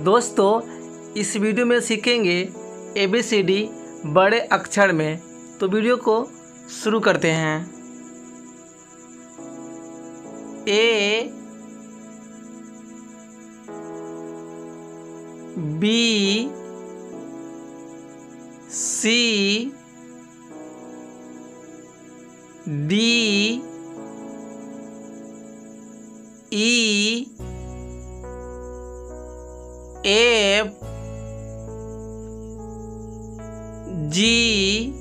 दोस्तों, इस वीडियो में सीखेंगे ए बी सी डी बड़े अक्षर में। तो वीडियो को शुरू करते हैं। A B C D E A, G,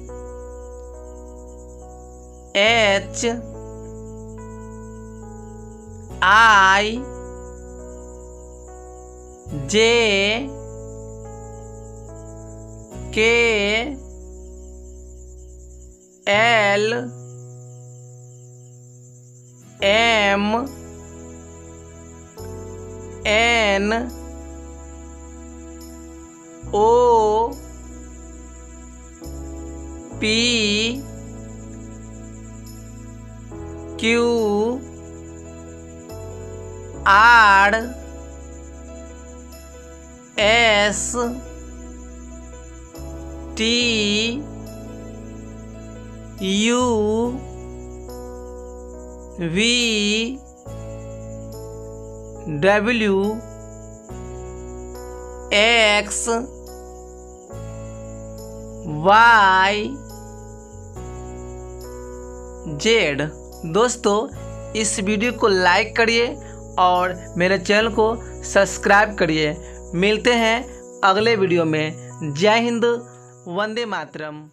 H, I, J, K, L, M, N. O P Q R S T U V W X Y Z दोस्तों, इस वीडियो को लाइक करिए और मेरे चैनल को सब्सक्राइब करिए। मिलते हैं अगले वीडियो में। जय हिंद, वंदे मातरम।